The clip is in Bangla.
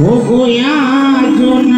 ও গোয়া জোনা হবে